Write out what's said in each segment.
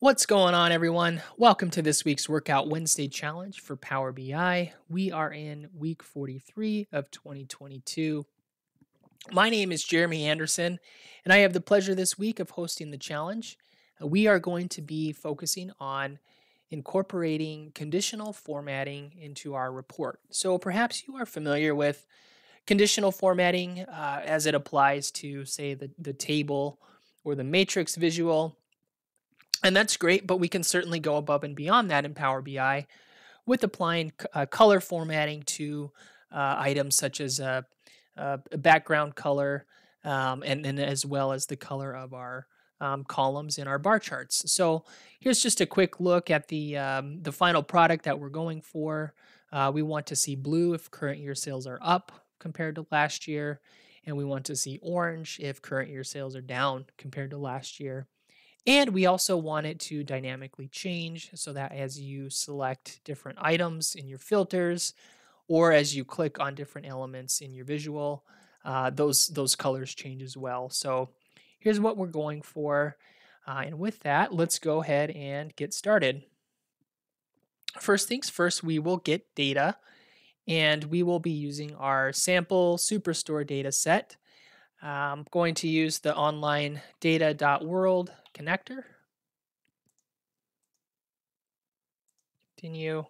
What's going on, everyone? Welcome to this week's Workout Wednesday challenge for Power BI. We are in week 43 of 2022. My name is Jeremy Anderson, and I have the pleasure this week of hosting the challenge. Uh, we are going to be focusing on incorporating conditional formatting into our report. So perhaps you are familiar with conditional formatting uh, as it applies to, say, the, the table or the matrix visual and that's great, but we can certainly go above and beyond that in Power BI with applying uh, color formatting to uh, items such as a, a background color um, and, and as well as the color of our um, columns in our bar charts. So here's just a quick look at the, um, the final product that we're going for. Uh, we want to see blue if current year sales are up compared to last year, and we want to see orange if current year sales are down compared to last year. And we also want it to dynamically change so that as you select different items in your filters or as you click on different elements in your visual, uh, those, those colors change as well. So here's what we're going for. Uh, and with that, let's go ahead and get started. First things first, we will get data and we will be using our sample superstore data set. I'm going to use the online data.world connector. Continue.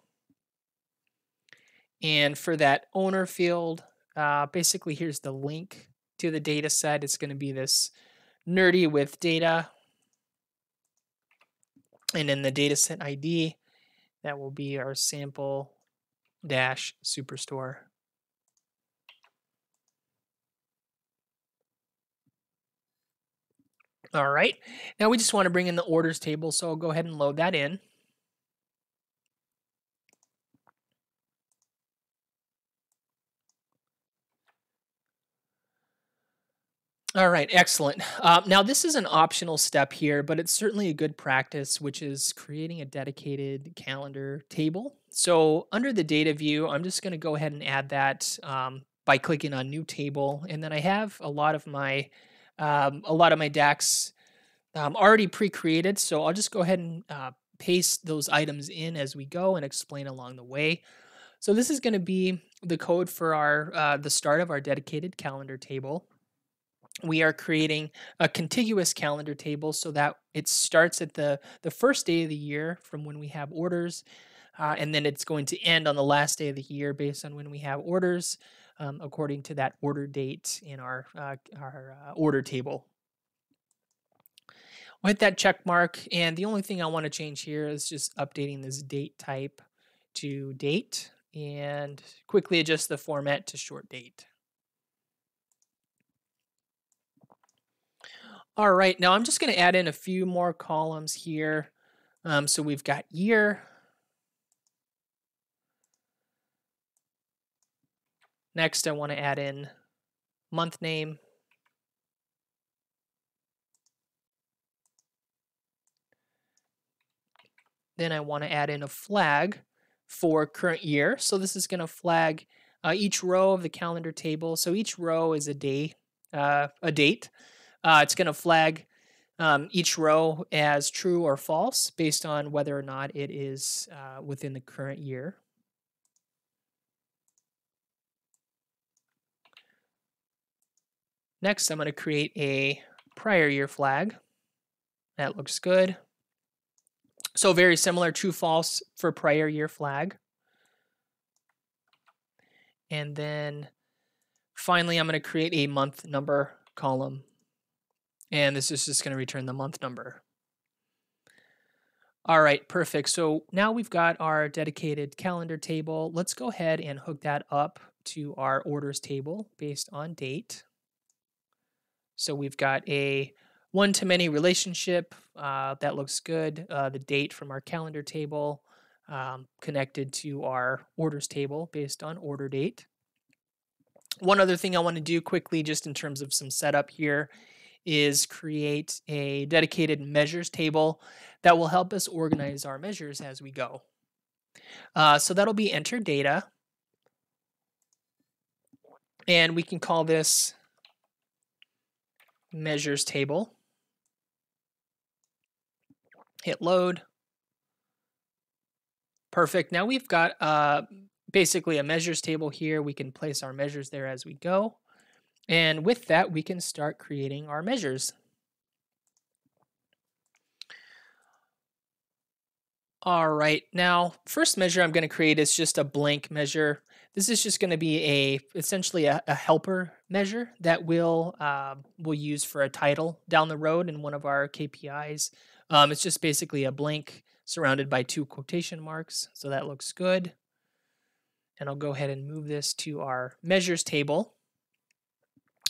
And for that owner field, uh, basically here's the link to the data set. It's going to be this nerdy with data. And in the dataset ID, that will be our sample dash superstore. All right. Now we just want to bring in the orders table, so I'll go ahead and load that in. All right, excellent. Uh, now, this is an optional step here, but it's certainly a good practice, which is creating a dedicated calendar table. So, under the data view, I'm just going to go ahead and add that um, by clicking on New Table. And then I have a lot of my um, a lot of my DAX um, already pre-created, so I'll just go ahead and uh, paste those items in as we go and explain along the way. So this is going to be the code for our uh, the start of our dedicated calendar table. We are creating a contiguous calendar table so that it starts at the, the first day of the year from when we have orders, uh, and then it's going to end on the last day of the year based on when we have orders um, according to that order date in our, uh, our uh, order table. I'll hit that check mark. And the only thing I want to change here is just updating this date type to date and quickly adjust the format to short date. All right, now I'm just going to add in a few more columns here. Um, so we've got year, Next, I want to add in month name. Then I want to add in a flag for current year. So this is going to flag uh, each row of the calendar table. So each row is a day, uh, a date. Uh, it's going to flag um, each row as true or false based on whether or not it is uh, within the current year. Next, I'm going to create a prior year flag. That looks good. So very similar, true, false for prior year flag. And then finally, I'm going to create a month number column. And this is just going to return the month number. All right, perfect. So now we've got our dedicated calendar table. Let's go ahead and hook that up to our orders table based on date. So we've got a one to many relationship uh, that looks good. Uh, the date from our calendar table um, connected to our orders table based on order date. One other thing I want to do quickly, just in terms of some setup here, is create a dedicated measures table that will help us organize our measures as we go. Uh, so that'll be enter data. And we can call this measures table. Hit load. Perfect. Now we've got uh, basically a measures table here. We can place our measures there as we go. And with that, we can start creating our measures. All right, now first measure I'm going to create is just a blank measure. This is just going to be a essentially a, a helper measure that we'll uh, we'll use for a title down the road in one of our KPIs. Um, it's just basically a blank surrounded by two quotation marks, so that looks good. And I'll go ahead and move this to our measures table,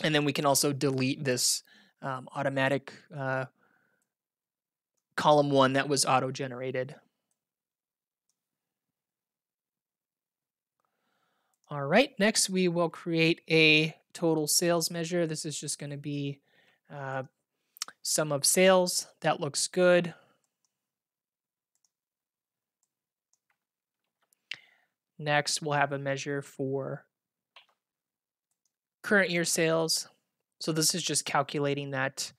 and then we can also delete this um, automatic uh, column one that was auto All right, next we will create a total sales measure. This is just going to be uh, sum of sales. That looks good. Next, we'll have a measure for current year sales. So this is just calculating that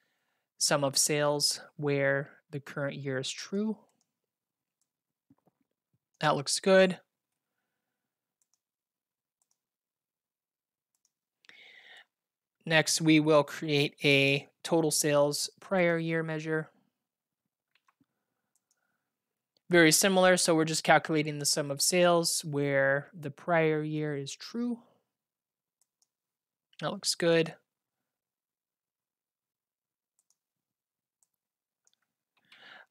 sum of sales where the current year is true. That looks good. Next, we will create a total sales prior year measure. Very similar, so we're just calculating the sum of sales where the prior year is true. That looks good.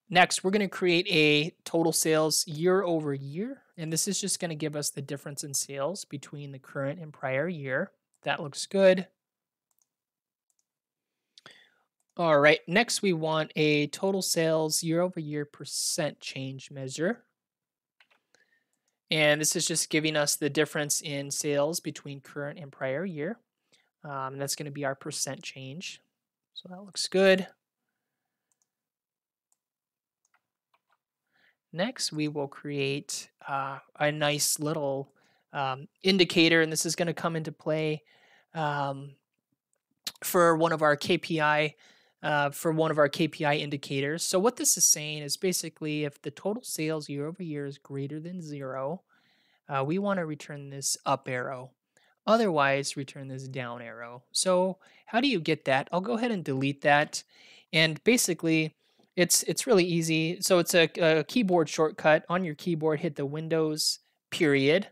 Next, we're going to create a total sales year over year, and this is just going to give us the difference in sales between the current and prior year. That looks good. All right, next we want a total sales year over year percent change measure. And this is just giving us the difference in sales between current and prior year. Um, that's going to be our percent change. So that looks good. Next, we will create uh, a nice little um, indicator, and this is going to come into play um, for one of our KPI uh, for one of our KPI indicators. So what this is saying is basically if the total sales year over year is greater than zero, uh, we want to return this up arrow. Otherwise, return this down arrow. So how do you get that? I'll go ahead and delete that. And basically, it's it's really easy. So it's a, a keyboard shortcut. On your keyboard, hit the Windows period,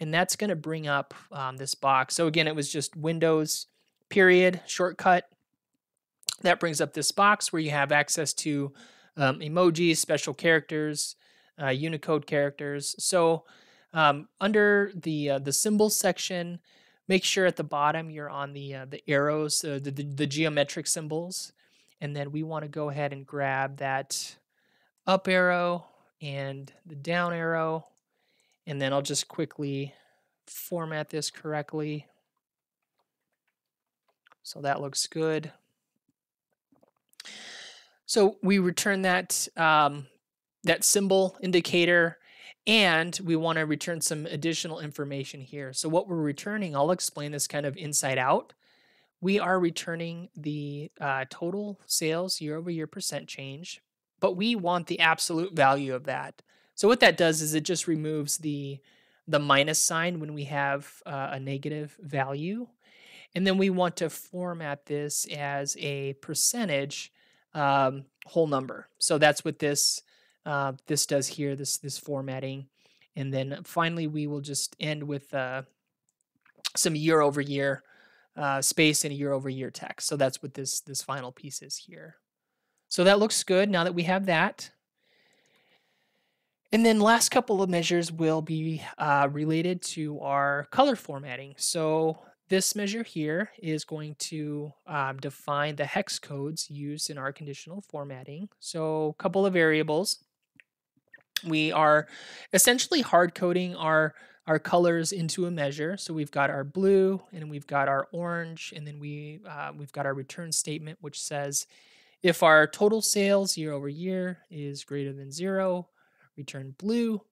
and that's going to bring up um, this box. So again, it was just Windows period shortcut that brings up this box where you have access to um, emojis, special characters, uh, Unicode characters. So um, under the uh, the symbols section, make sure at the bottom you're on the uh, the arrows, uh, the, the, the geometric symbols, and then we want to go ahead and grab that up arrow and the down arrow, and then I'll just quickly format this correctly. So that looks good. So we return that um, that symbol indicator and we want to return some additional information here. So what we're returning, I'll explain this kind of inside out. We are returning the uh, total sales year over year percent change, but we want the absolute value of that. So what that does is it just removes the the minus sign when we have uh, a negative value. And then we want to format this as a percentage um, whole number. So that's what this uh, this does here. This this formatting, and then finally we will just end with uh, some year over year uh, space and year over year text. So that's what this this final piece is here. So that looks good. Now that we have that. And then last couple of measures will be uh, related to our color formatting. So this measure here is going to um, define the hex codes used in our conditional formatting. So a couple of variables. We are essentially hard coding our, our colors into a measure. So we've got our blue and we've got our orange and then we, uh, we've got our return statement which says if our total sales year over year is greater than zero, return blue.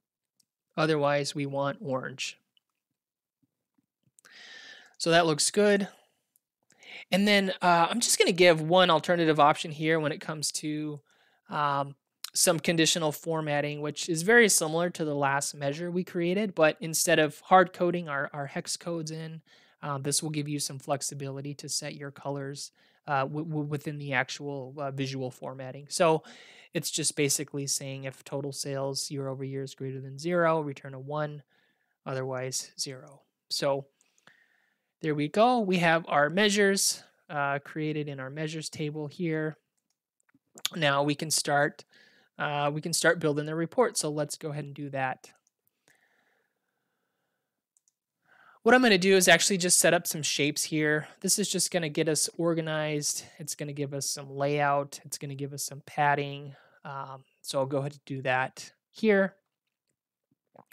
Otherwise, we want orange. So that looks good. And then uh, I'm just going to give one alternative option here when it comes to um, some conditional formatting, which is very similar to the last measure we created, but instead of hard coding our, our hex codes in, uh, this will give you some flexibility to set your colors uh, within the actual uh, visual formatting. So it's just basically saying if total sales year over year is greater than zero, return a one, otherwise zero. So there we go. We have our measures uh, created in our measures table here. Now we can start uh, we can start building the report. So let's go ahead and do that. What I'm going to do is actually just set up some shapes here. This is just going to get us organized. It's going to give us some layout. It's going to give us some padding. Um, so I'll go ahead and do that here.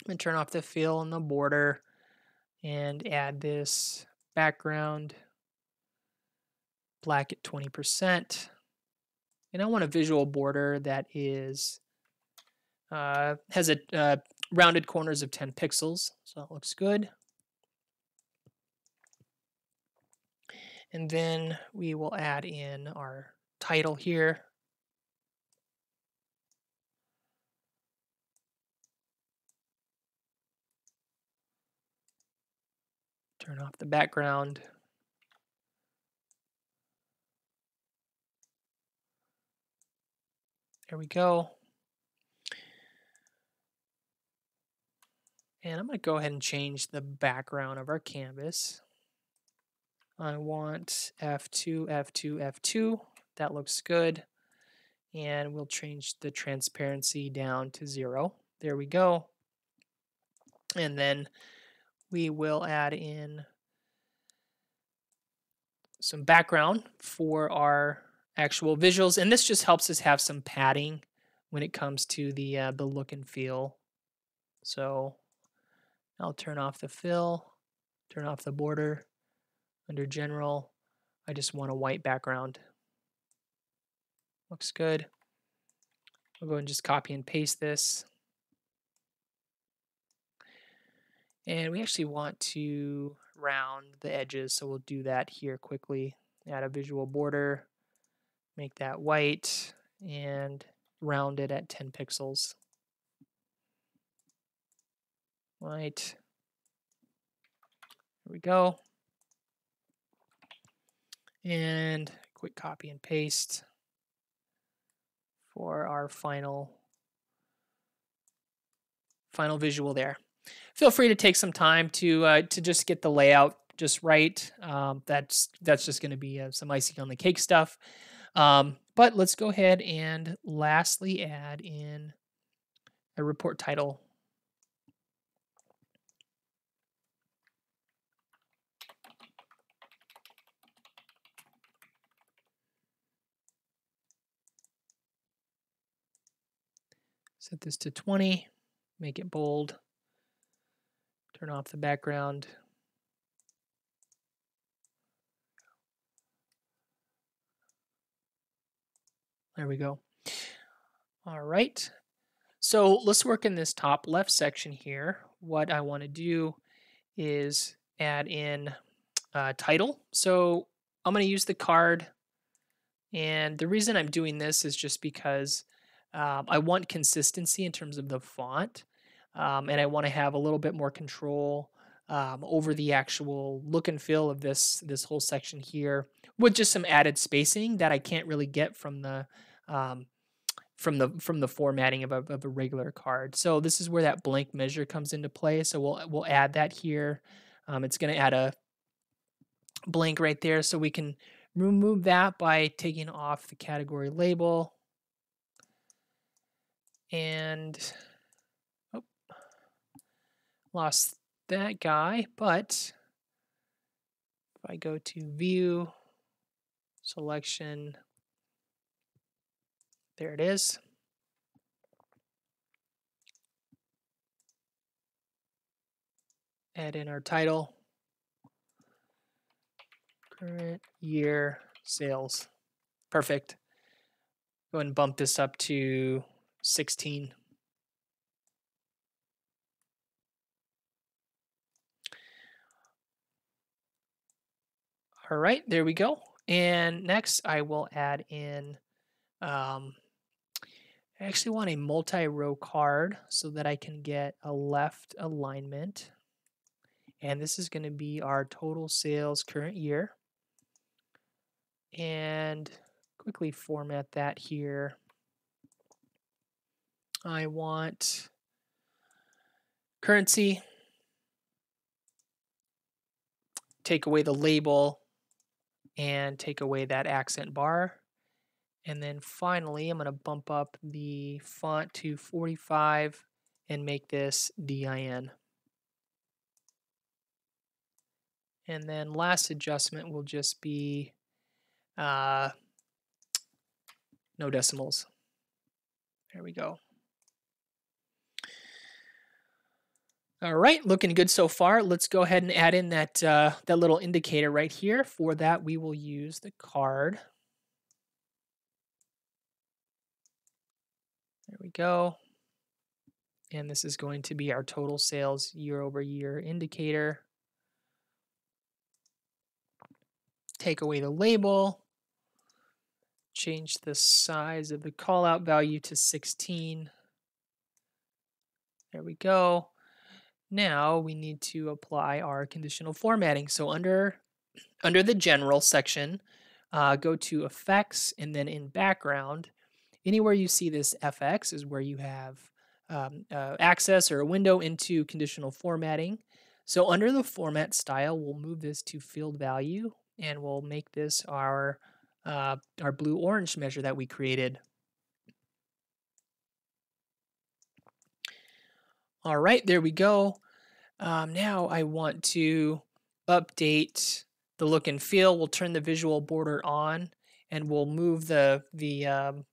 To turn off the fill and the border and add this background black at 20%. And I want a visual border that is uh, has a uh, rounded corners of 10 pixels. So that looks good. And then we will add in our title here. Turn off the background. There we go. And I'm going to go ahead and change the background of our canvas. I want F2, F2, F2. That looks good. And we'll change the transparency down to zero. There we go. And then we will add in some background for our actual visuals. And this just helps us have some padding when it comes to the, uh, the look and feel. So I'll turn off the fill, turn off the border. Under general, I just want a white background. Looks good. I'll go and just copy and paste this. And we actually want to round the edges, so we'll do that here quickly. Add a visual border, make that white, and round it at 10 pixels. White. There we go. And quick copy and paste for our final final visual there. Feel free to take some time to uh, to just get the layout just right. Um, that's that's just going to be uh, some icing on the cake stuff. Um, but let's go ahead and lastly add in a report title. Set this to 20, make it bold, turn off the background. There we go. All right. So let's work in this top left section here. What I want to do is add in a title. So I'm going to use the card. And the reason I'm doing this is just because um, I want consistency in terms of the font, um, and I want to have a little bit more control um, over the actual look and feel of this this whole section here, with just some added spacing that I can't really get from the um, from the from the formatting of a, of a regular card. So this is where that blank measure comes into play. So we'll we'll add that here. Um, it's going to add a blank right there, so we can remove that by taking off the category label and lost that guy, but if I go to view, selection, there it is. Add in our title, current year sales. Perfect. Go and bump this up to 16. All right, there we go. And next I will add in um, I actually want a multi-row card so that I can get a left alignment. And this is going to be our total sales current year. And quickly format that here. I want currency, take away the label, and take away that accent bar. And then finally, I'm going to bump up the font to 45 and make this DIN. And then last adjustment will just be uh, no decimals. There we go. All right, looking good so far. Let's go ahead and add in that, uh, that little indicator right here. For that, we will use the card. There we go. And this is going to be our total sales year over year indicator. Take away the label. Change the size of the callout value to 16. There we go. Now we need to apply our conditional formatting. So under, under the general section, uh, go to effects and then in background, anywhere you see this FX is where you have um, uh, access or a window into conditional formatting. So under the format style, we'll move this to field value and we'll make this our, uh, our blue-orange measure that we created. All right, there we go. Um, now I want to update the look and feel. We'll turn the visual border on and we'll move the, the um,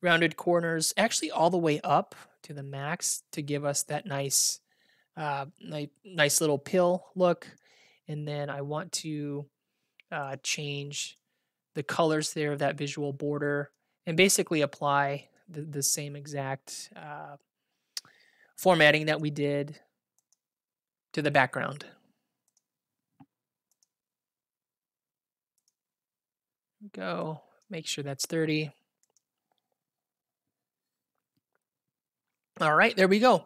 rounded corners actually all the way up to the max to give us that nice, uh, nice, nice little pill look. And then I want to uh, change the colors there of that visual border and basically apply the, the same exact uh, formatting that we did to the background. Go, make sure that's 30. All right, there we go.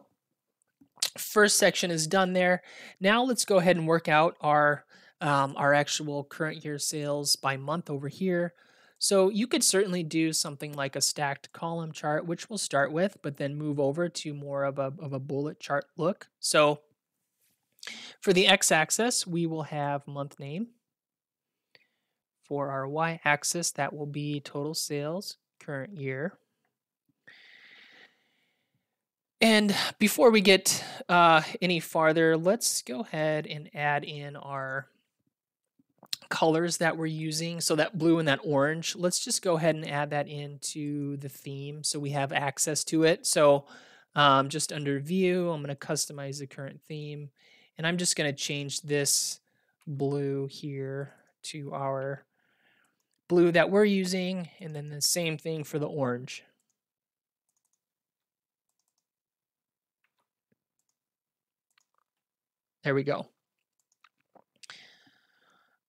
First section is done there. Now let's go ahead and work out our um, our actual current year sales by month over here. So you could certainly do something like a stacked column chart, which we'll start with, but then move over to more of a, of a bullet chart look. So for the x-axis, we will have month name. For our y-axis, that will be total sales current year. And before we get uh, any farther, let's go ahead and add in our colors that we're using. So that blue and that orange, let's just go ahead and add that into the theme so we have access to it. So um, just under view, I'm going to customize the current theme. And I'm just going to change this blue here to our blue that we're using. And then the same thing for the orange. There we go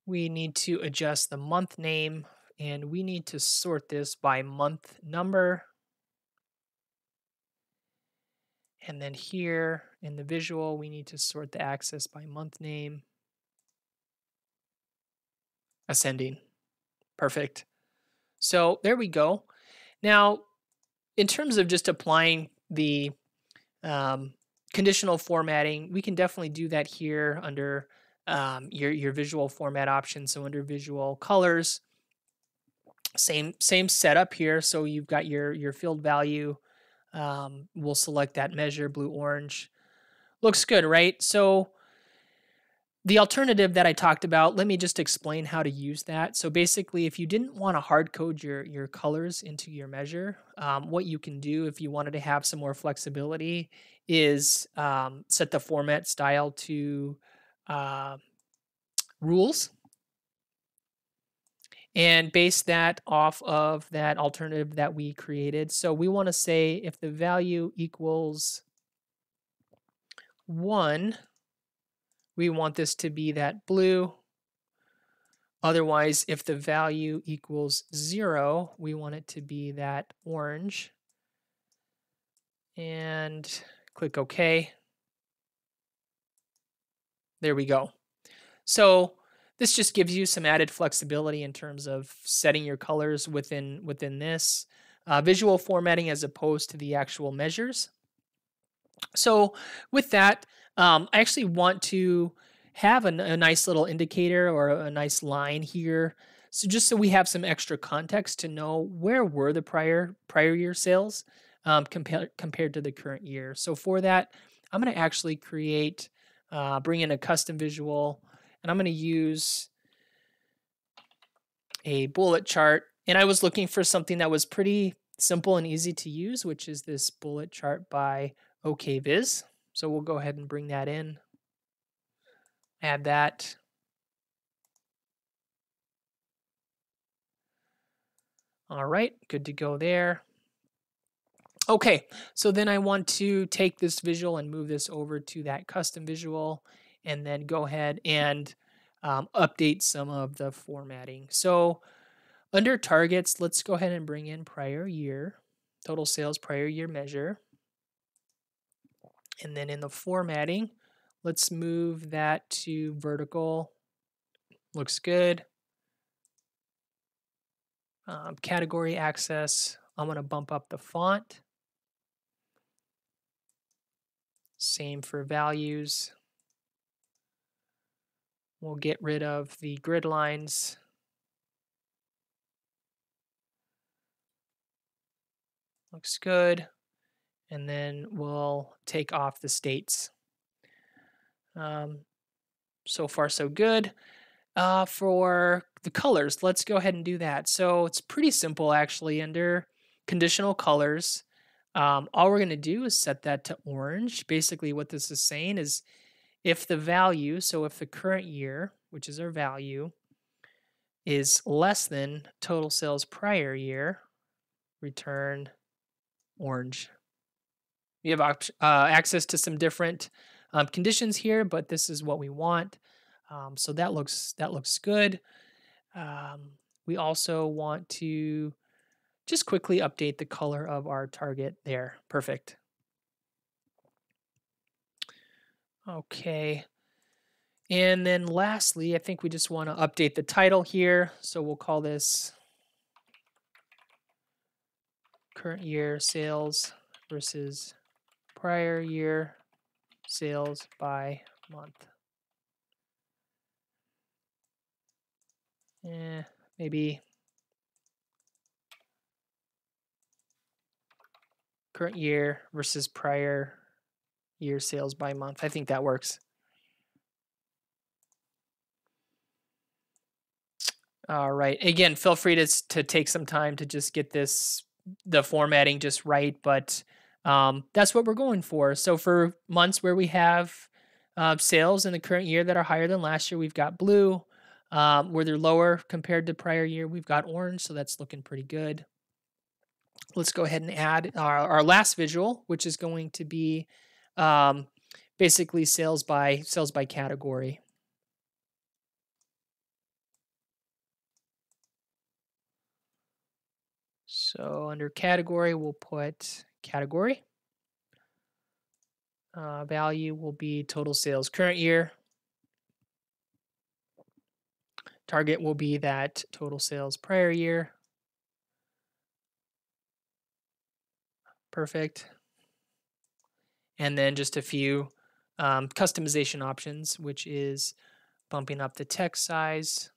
we need to adjust the month name and we need to sort this by month number. And then here in the visual, we need to sort the axis by month name. Ascending. Perfect. So there we go. Now, in terms of just applying the um, conditional formatting, we can definitely do that here under um, your your visual format options. So under visual colors, same same setup here. So you've got your your field value. Um, we'll select that measure blue orange. Looks good, right? So the alternative that I talked about, let me just explain how to use that. So basically, if you didn't want to hard code your, your colors into your measure, um, what you can do if you wanted to have some more flexibility is um, set the format style to uh, rules and base that off of that alternative that we created. So we want to say if the value equals 1, we want this to be that blue. Otherwise, if the value equals 0, we want it to be that orange. and click OK. There we go. So this just gives you some added flexibility in terms of setting your colors within within this uh, visual formatting as opposed to the actual measures. So with that, um, I actually want to have a, a, nice little indicator or a, nice line here. So just so we have some extra context to know where were the prior prior year sales um, compared compared to the current year. So for that, I'm going to actually create, uh, bring in a custom visual, and I'm going to use a bullet chart. And I was looking for something that was pretty simple and easy to use, which is this bullet chart by OKViz. So we'll go ahead and bring that in, add that. All right, good to go there. Okay, so then I want to take this visual and move this over to that custom visual and then go ahead and um, update some of the formatting. So under targets, let's go ahead and bring in prior year, total sales prior year measure. And then in the formatting, let's move that to vertical. Looks good. Um, category axis, I'm going to bump up the font. Same for values. We'll get rid of the grid lines. Looks good and then we'll take off the states. Um, so far, so good. Uh, for the colors, let's go ahead and do that. So it's pretty simple actually. Under conditional colors, um, all we're going to do is set that to orange. Basically, what this is saying is if the value, so if the current year, which is our value, is less than total sales prior year, return orange. We have uh, access to some different um, conditions here, but this is what we want. Um, so that looks that looks good. Um, we also want to just quickly update the color of our target there. Perfect. Okay. And then lastly, I think we just want to update the title here. So we'll call this current year sales versus prior year sales by month. Eh, maybe current year versus prior year sales by month. I think that works. All right. Again, feel free to to take some time to just get this the formatting just right, but um, that's what we're going for. So for months where we have uh, sales in the current year that are higher than last year, we've got blue. Um, where they're lower compared to prior year, we've got orange, so that's looking pretty good. Let's go ahead and add our, our last visual, which is going to be um, basically sales by sales by category. So under category, we'll put category. Uh, value will be total sales current year. Target will be that total sales prior year. Perfect. And then just a few um, customization options, which is bumping up the text size.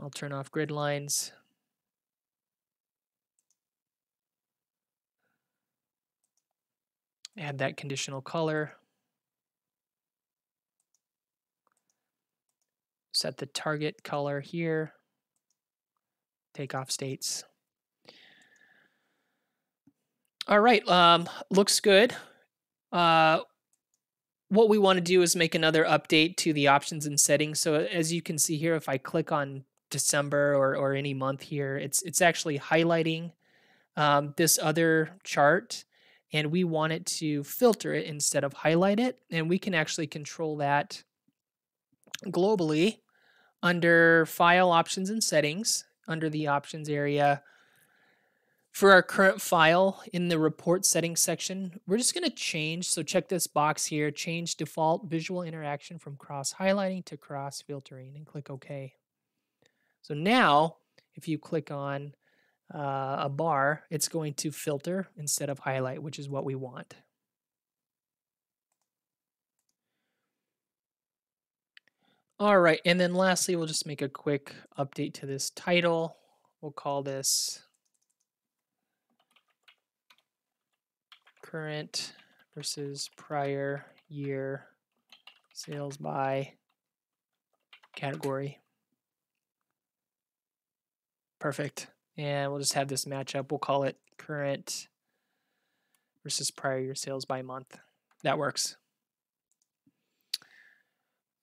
I'll turn off grid lines. Add that conditional color. Set the target color here. Take off states. All right, um, looks good. Uh, what we want to do is make another update to the options and settings. So as you can see here, if I click on December or, or any month here, it's it's actually highlighting um, this other chart and we want it to filter it instead of highlight it. And we can actually control that globally under File Options and Settings. Under the options area. For our current file in the report settings section, we're just going to change. So check this box here, change default visual interaction from cross highlighting to cross filtering and click OK. So now if you click on uh, a bar, it's going to filter instead of highlight, which is what we want. All right, and then lastly, we'll just make a quick update to this title. We'll call this current versus prior year sales by category. Perfect. And we'll just have this matchup. We'll call it current versus prior year sales by month. That works.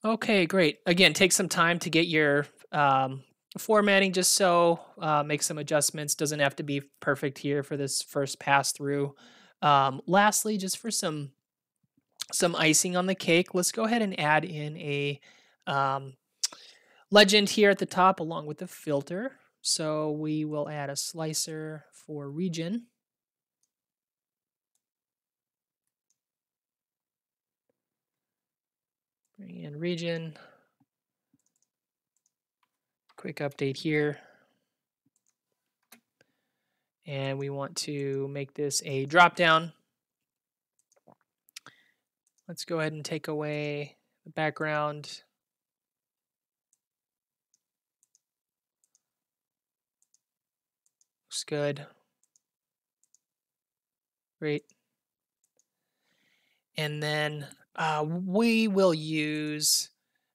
Okay, great. Again, take some time to get your um, formatting just so, uh, make some adjustments. Doesn't have to be perfect here for this first pass through. Um, lastly, just for some some icing on the cake, let's go ahead and add in a um, legend here at the top along with the filter. So we will add a slicer for region. Bring in region. Quick update here. And we want to make this a drop down. Let's go ahead and take away the background. Looks good. Great. And then uh, we will use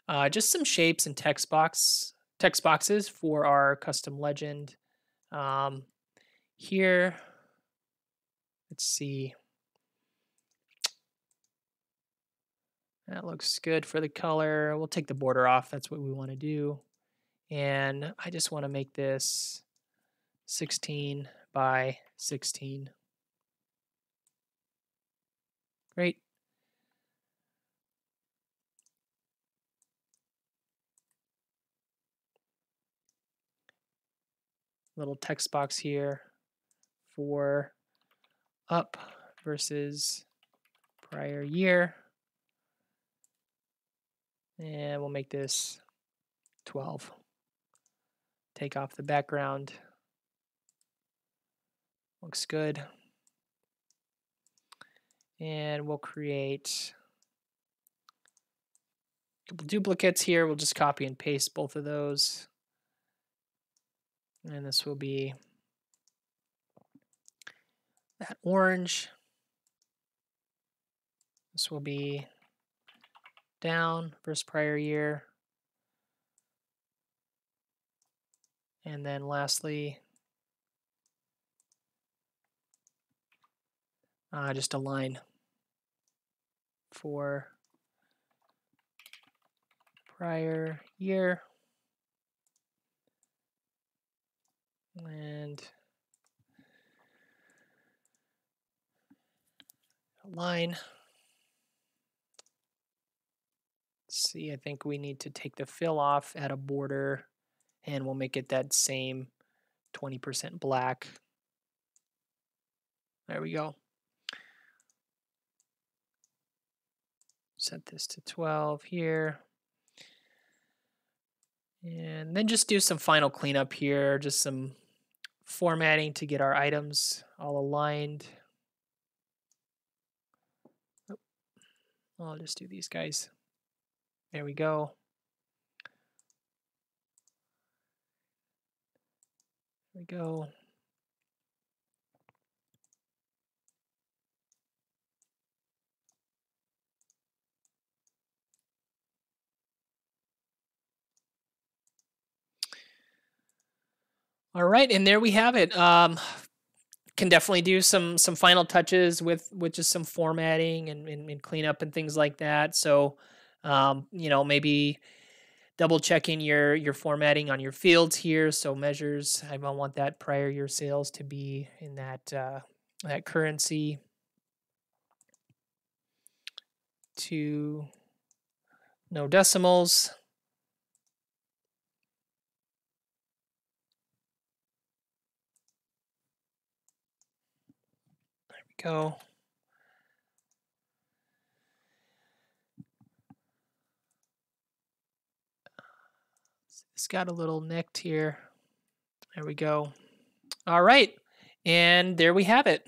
uh, just some shapes and text box text boxes for our custom legend. Um, here, let's see. That looks good for the color. We'll take the border off. That's what we want to do. And I just want to make this 16 by 16. Great. Little text box here for up versus prior year. And we'll make this 12. Take off the background. Looks good. And we'll create a couple duplicates here. We'll just copy and paste both of those. And this will be that orange. This will be down versus prior year. And then lastly, uh, just a line for prior year. And line. See, I think we need to take the fill off, at a border, and we'll make it that same 20% black. There we go. set this to 12 here. And then just do some final cleanup here, just some formatting to get our items all aligned. Oh, I'll just do these guys. There we go. There we go. All right, and there we have it. Um, can definitely do some some final touches with with just some formatting and, and, and cleanup and things like that. So, um, you know, maybe double checking your your formatting on your fields here. So measures, I don't want that prior year sales to be in that uh, that currency. To no decimals. Go. It's got a little nicked here. There we go. All right. And there we have it.